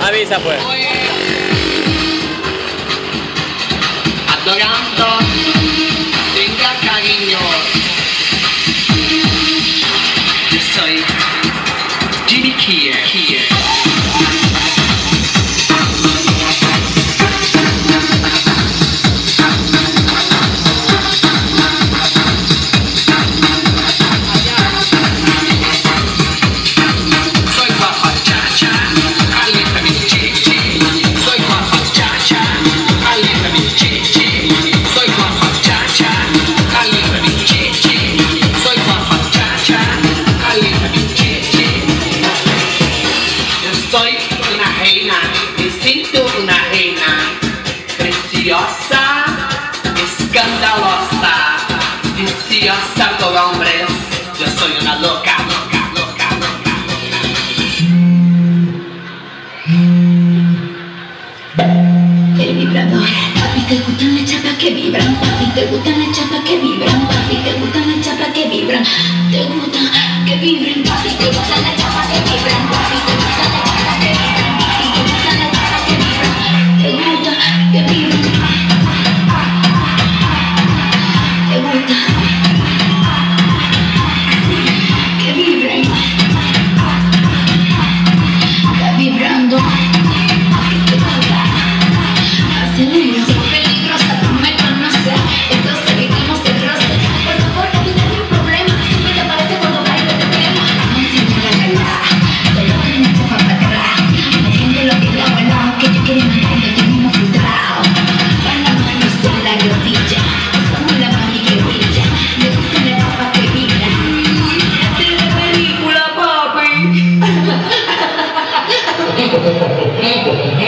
Avisa pues. Adorando, tenga cariño. Yo soy Jimmy Kier. Kier. Una reina, me siento una reina, preciosa, escandalosa, viciosa por hombres. Yo soy una loca, loca, loca, loca. El vibrador. Papi, te gustan las chapas que vibran. Papi, te gustan las chapas que vibran. Papi, te gustan las chapas que vibran. Te gustan que vibren. Papi, te gustan las chapas que vibran. Papi, Nada.